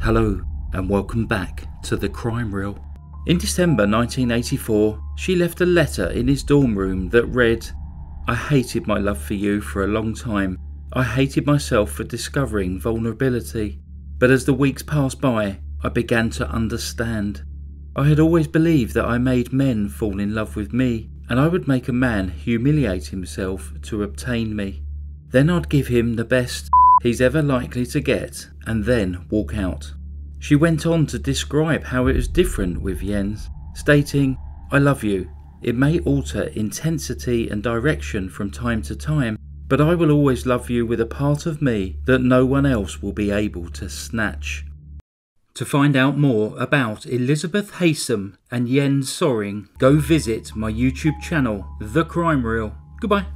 Hello, and welcome back to the crime reel. In December 1984, she left a letter in his dorm room that read I hated my love for you for a long time. I hated myself for discovering vulnerability. But as the weeks passed by, I began to understand. I had always believed that I made men fall in love with me, and I would make a man humiliate himself to obtain me. Then I'd give him the best he's ever likely to get, and then walk out. She went on to describe how it was different with Jens, stating, I love you. It may alter intensity and direction from time to time, but I will always love you with a part of me that no one else will be able to snatch. To find out more about Elizabeth Haysom and Jens Soering, go visit my YouTube channel, The Crime Reel. Goodbye.